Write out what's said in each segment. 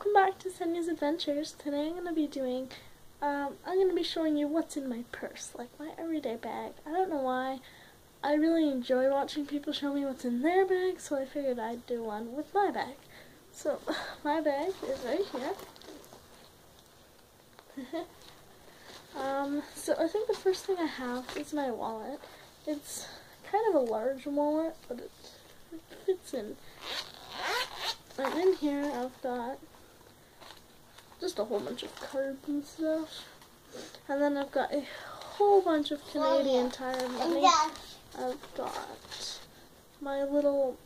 welcome back to Senia's Adventures. Today I'm going to be doing, um, I'm going to be showing you what's in my purse, like my everyday bag. I don't know why, I really enjoy watching people show me what's in their bag, so I figured I'd do one with my bag. So, my bag is right here. um, so I think the first thing I have is my wallet. It's kind of a large wallet, but it, it fits in and in here I've got just a whole bunch of cards and stuff. And then I've got a whole bunch of Canadian Tire money. I've got my little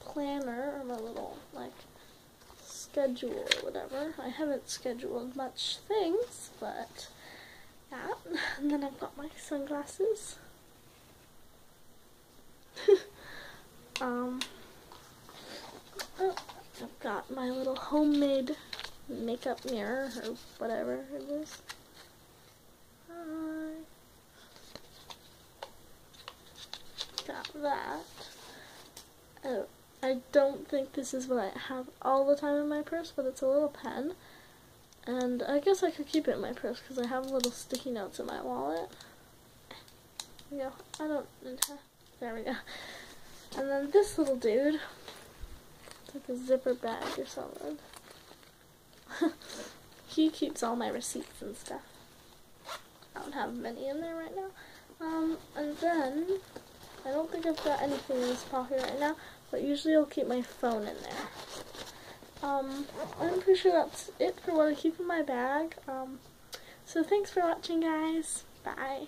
planner or my little like schedule or whatever. I haven't scheduled much things, but yeah. And then I've got my sunglasses. um Oh, I've got my little homemade makeup mirror or whatever it is. Hi. Got that. Oh, I don't think this is what I have all the time in my purse, but it's a little pen. And I guess I could keep it in my purse because I have little sticky notes in my wallet. There we go. I don't. There we go. And then this little dude It's like a zipper bag or something. He keeps all my receipts and stuff. I don't have many in there right now. Um, and then, I don't think I've got anything in this pocket right now, but usually I'll keep my phone in there. Um, I'm pretty sure that's it for what I keep in my bag. Um, so thanks for watching, guys. Bye.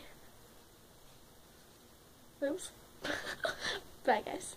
Oops. Bye, guys.